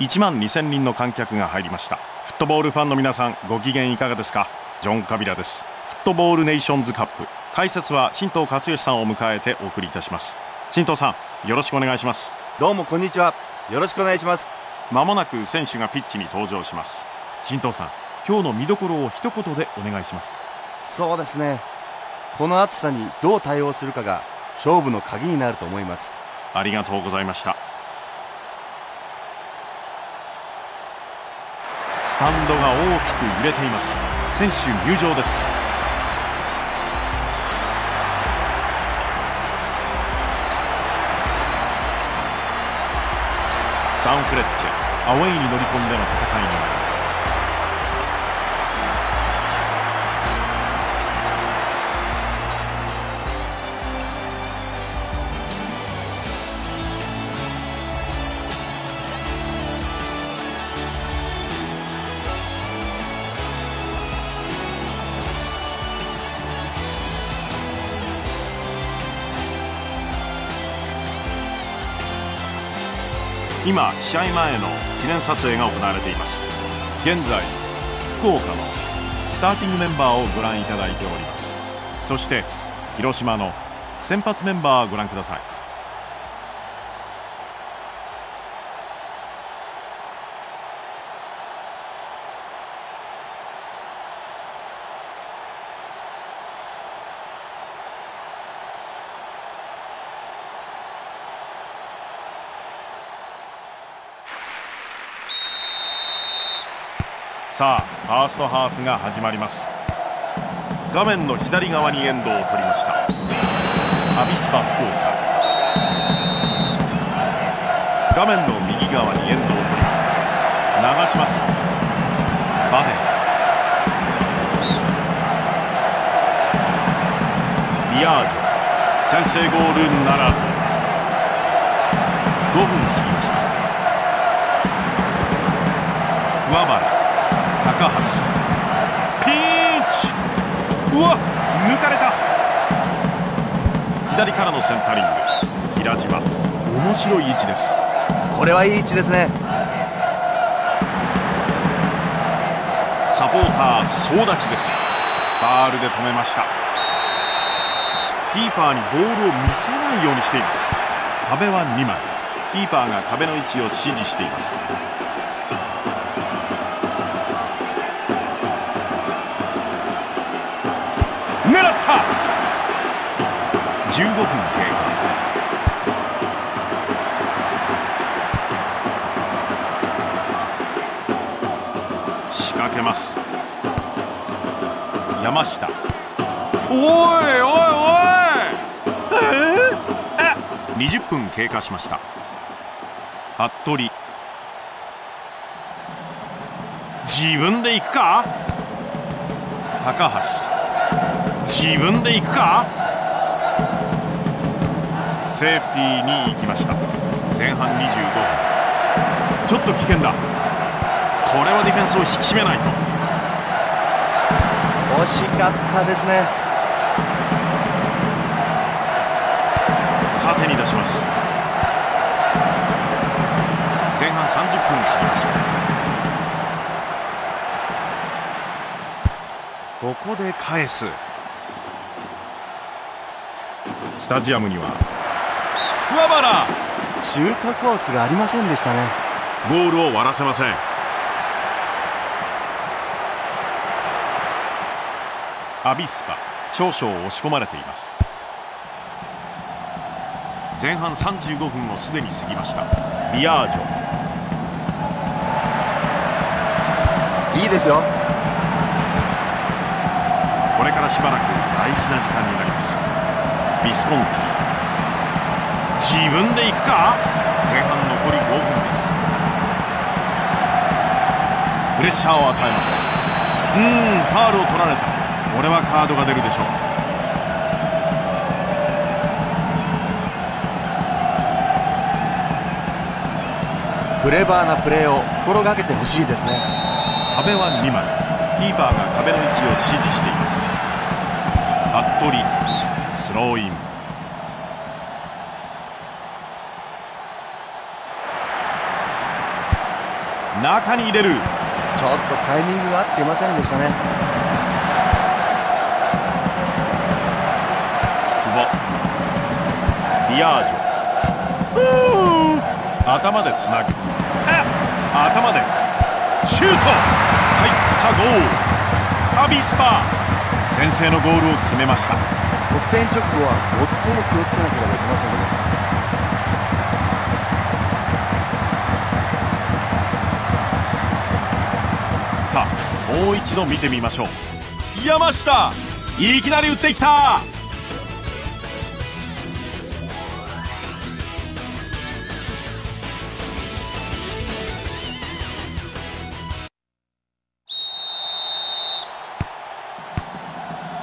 1万2000人の観客が入りました。フットボールファンの皆さんご機嫌いかがですか？ジョン・カビラです。フットボールネーションズカップ。解説は新藤克義さんを迎えてお送りいたします。新藤さんよろしくお願いします。どうもこんにちは。よろしくお願いします。まもなく選手がピッチに登場します。新藤さん今日の見どころを一言でお願いします。そうですね。この暑さにどう対応するかが勝負の鍵になると思います。ありがとうございましたスタンドが大きく揺れています。選手入場です。サンフレッチェアウェイに乗り込んでの戦いになります今試合前の記念撮影が行われています。現在福岡のスターティングメンバーをご覧いただいております。そして広島の先発メンバーをご覧ください。さあファーストハーフが始まります。画面の左側にエンドを取りました。アビスパ福岡。画面の右側にエンドを取り流します。バネ。ビアージョ。先制ゴールならず。5分過ぎました。高橋。ピンチ。うわ抜かれた。左からのセンタリング。平島面白い位置です。これはいい位置ですね。サポーター総立ちです。ファールで止めました。キーパーにボールを見せないようにしています。壁は2枚。キーパーが壁の位置を指示しています15分経過。仕掛けます。山下。おいおいおい！え？ー、20分経過しました。服部。自分で行くか？高橋。自分で行くか？セーフティーに行きました。前半25分。ちょっと危険だ。これはディフェンスを引き締めないと。惜しかったですね。縦に出します。前半30分過ぎました。ここで返すスタジアムには。桑原。シュートコースがありませんでしたね。ゴールを割らせません。アビスパ少々押し込まれています。前半35分をすでに過ぎました。ビアージョ。いいですよ。これからしばらく大事な時間になりますビスコンティ。自分で行くか？前半残り5分です。プレッシャーを与えます。うーんファールを取られた。これはカードが出るでしょう。クレバーなプレーを心がけてほしいですね。壁は2枚。キーパーが壁の位置を指示しています。服部スローイン中に入れる。ちょっとタイミングが合っていませんでしたね。久保。ビアージョ。頭でつなぐ頭で。シュート。入ったゴー。ルアビスパ先制のゴールを決めました得点直後は最も気をつけなければいけませんね。さあもう一度見てみましょう。山下いきなり打ってきた。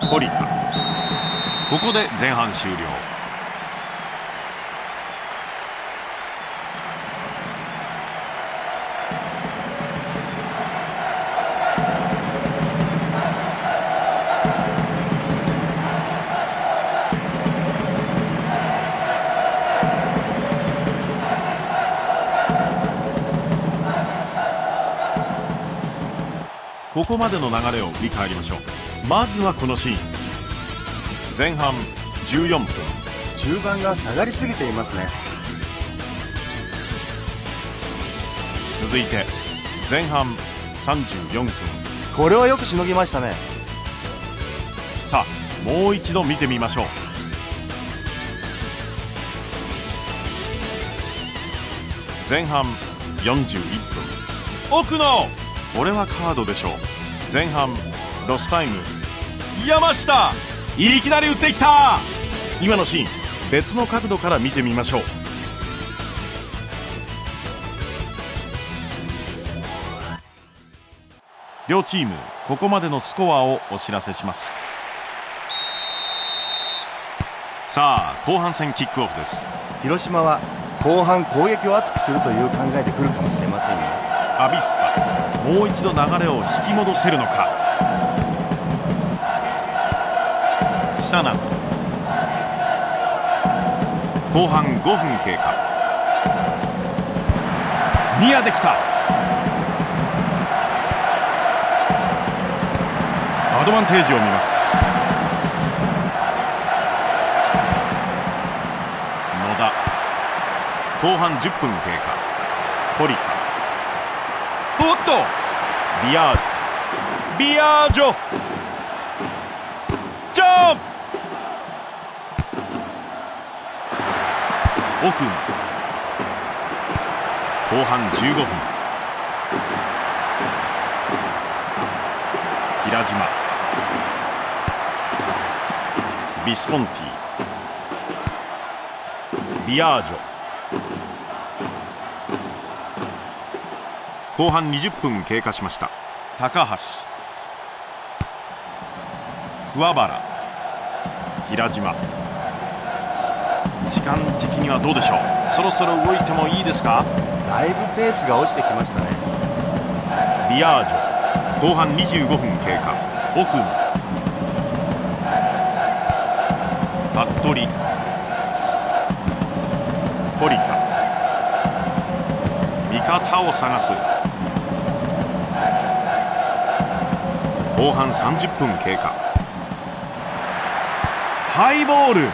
堀田ここで前半終了。ここまでの流れを振り返りましょう。まずはこのシーン。前半14分。中盤が下がりすぎていますね。続いて前半34分。これはよくしのぎましたね。さあもう一度見てみましょう。前半41分。奥野これはカードでしょう。前半ロスタイム。山下いきなり打ってきた。今のシーン別の角度から見てみましょう。両チームここまでのスコアをお知らせします。さあ後半戦キックオフです。広島は後半攻撃を熱くするという考えで来るかもしれませんよアビスパもう一度流れを引き戻せるのか久名後半5分経過。ニアできた。アドバンテージを見ます。野田。後半10分経過。堀田おっと。ビアービアージョ。奥後半15分。平島。ビスコンティ。ビアージョ。後半20分経過しました。高橋。桑原。平島。時間的にはどうでしょう？そろそろ動いてもいいですか？だいぶペースが落ちてきましたね。ビアージョ。後半25分経過。奥野服部。堀田。味方を探す。後半30分経過。ハイボール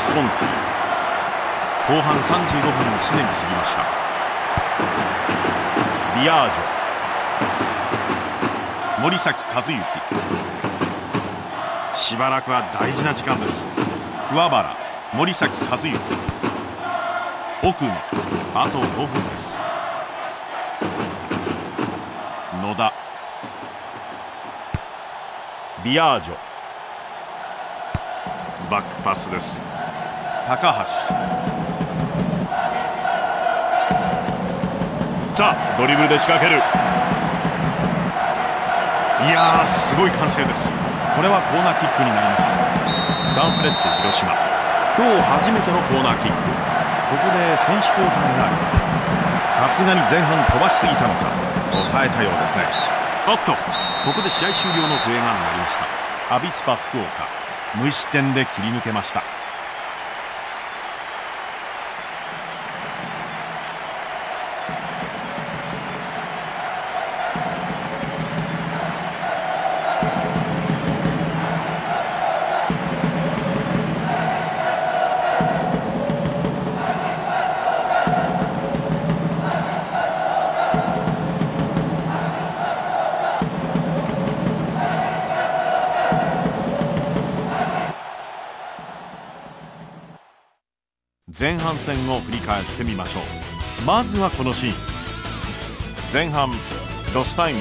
スコンティ。後半35分をすでに過ぎました。ビアージョ。森崎和幸しばらくは大事な時間です。桑原。森崎和幸奥野。あと5分です。野田。ビアージョ。バックパスです。高橋。さあドリブルで仕掛ける。いやーすごい歓声です。これはコーナーキックになります。サンフレッチェ広島。今日初めてのコーナーキック。ここで選手交代があります。さすがに前半飛ばしすぎたのか。答えたようですね。おっと。ここで試合終了の笛が鳴りました。アビスパ福岡。無失点で切り抜けました。前半戦を振り返ってみましょう。まずはこのシーン。前半ロスタイム。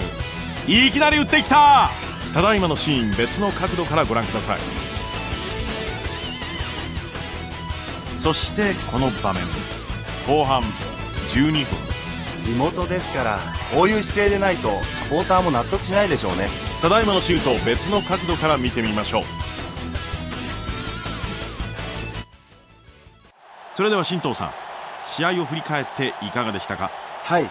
いきなり打ってきた!ただいまのシーン別の角度からご覧ください。そしてこの場面です。後半12分。地元ですからこういう姿勢でないとサポーターも納得しないでしょうね。ただいまのシュートを別の角度から見てみましょうそれでは新藤さん試合を振り返っていかがでしたか？はい。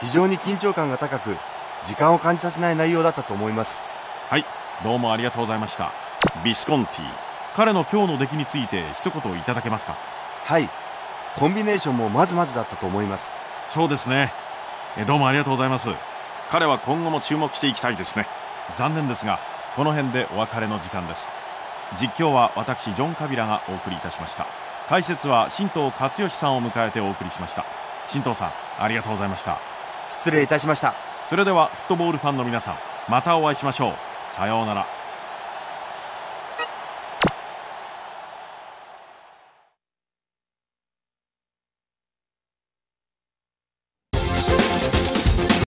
非常に緊張感が高く時間を感じさせない内容だったと思います。はい。どうもありがとうございました。ビスコンティ彼の今日の出来について一言いただけますか？はい。コンビネーションもまずまずだったと思います。そうですね。どうもありがとうございます。彼は今後も注目していきたいですね。残念ですがこの辺でお別れの時間です。実況は私ジョン・カビラがお送りいたしました解説は新藤勝義さんを迎えてお送りしました。新藤さんありがとうございました。失礼いたしました。それではフットボールファンの皆さんまたお会いしましょう。さようなら